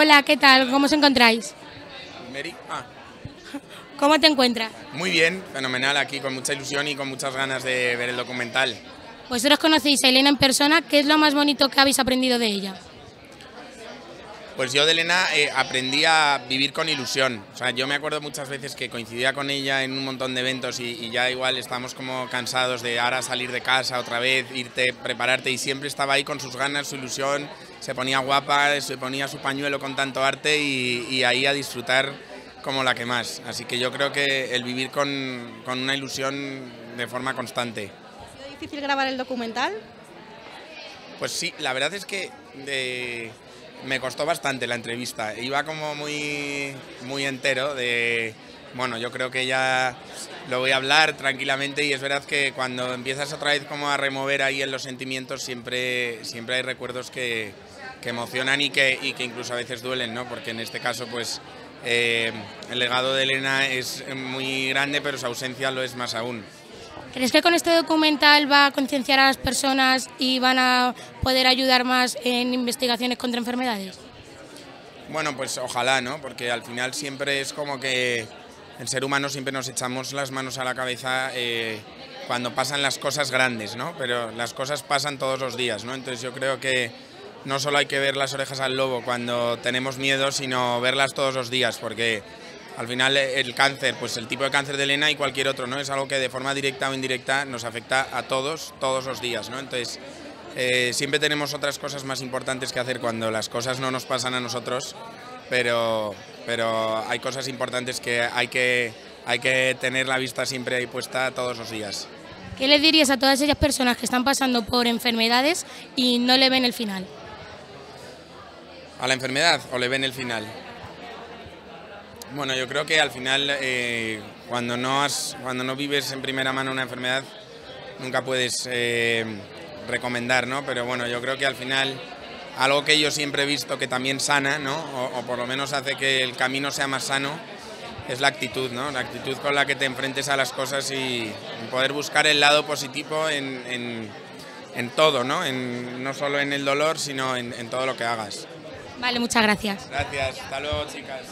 Hola, ¿qué tal? ¿Cómo os encontráis? Mary, ah, ¿Cómo te encuentras? muy bien, fenomenal aquí, con mucha ilusión y con muchas ganas de ver el documental. Vosotros conocéis a Elena en persona, ¿qué es lo más bonito que habéis aprendido de ella? Pues yo de Elena eh, aprendí a vivir con ilusión. O sea, yo me acuerdo muchas veces que coincidía con ella en un montón de eventos y, y ya igual estábamos como cansados de ahora salir de casa otra vez, irte, prepararte y siempre estaba ahí con sus ganas, su ilusión, se ponía guapa, se ponía su pañuelo con tanto arte y, y ahí a disfrutar como la que más. Así que yo creo que el vivir con, con una ilusión de forma constante. ¿Ha sido difícil grabar el documental? Pues sí, la verdad es que eh, me costó bastante la entrevista. Iba como muy, muy entero de, bueno, yo creo que ya lo voy a hablar tranquilamente y es verdad que cuando empiezas otra vez como a remover ahí en los sentimientos siempre, siempre hay recuerdos que, que emocionan y que, y que incluso a veces duelen, ¿no? Porque en este caso pues eh, el legado de Elena es muy grande pero su ausencia lo es más aún. ¿Crees que con este documental va a concienciar a las personas y van a poder ayudar más en investigaciones contra enfermedades? Bueno, pues ojalá, ¿no? Porque al final siempre es como que el ser humano siempre nos echamos las manos a la cabeza eh, cuando pasan las cosas grandes, ¿no? Pero las cosas pasan todos los días, ¿no? Entonces yo creo que no solo hay que ver las orejas al lobo cuando tenemos miedo, sino verlas todos los días, porque al final el cáncer, pues el tipo de cáncer de Elena y cualquier otro, ¿no? Es algo que de forma directa o indirecta nos afecta a todos, todos los días, ¿no? Entonces, eh, siempre tenemos otras cosas más importantes que hacer cuando las cosas no nos pasan a nosotros, pero, pero hay cosas importantes que hay, que hay que tener la vista siempre ahí puesta todos los días. ¿Qué le dirías a todas aquellas personas que están pasando por enfermedades y no le ven el final? ¿A la enfermedad o le ven el final? Bueno, yo creo que al final, eh, cuando, no has, cuando no vives en primera mano una enfermedad, nunca puedes eh, recomendar, ¿no? Pero bueno, yo creo que al final, algo que yo siempre he visto que también sana, ¿no? O, o por lo menos hace que el camino sea más sano, es la actitud, ¿no? La actitud con la que te enfrentes a las cosas y poder buscar el lado positivo en, en, en todo, ¿no? En, no solo en el dolor, sino en, en todo lo que hagas. Vale, muchas gracias. Gracias, hasta luego chicas.